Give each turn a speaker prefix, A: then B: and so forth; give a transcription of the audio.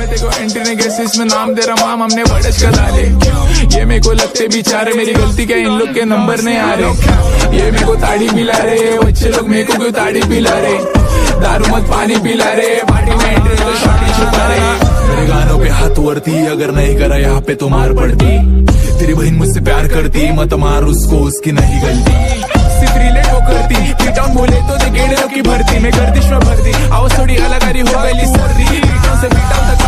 A: में देखो एंट्री ने कैसे इसमें नाम दे रहा माम, हमने बड़च का डाले ये मेरे को लगते बेचारे मेरी गलती क्या इन लोग के नंबर नहीं आ रहे? ये मेरे को ताड़ी पिला रहे बच्चे लोग मेरे को क्यों ताड़ी पिला रहे? दारू मत पानी पिला रहे पार्टी में एंट्री तो शॉटी छुपा रहे। मेरे गानों पे हाथ वरती अगर नहीं करा यहाँ पे तो मार पड़ती। तेरी बहन मुझसे प्यार करती, मत मार उसको, उसकी नहीं गलती। सिर्फ़ रिलेट वो करती डाउन बोले तो दे गेड़े की भर्ती। मैं गर्दिश में भरती आवाज़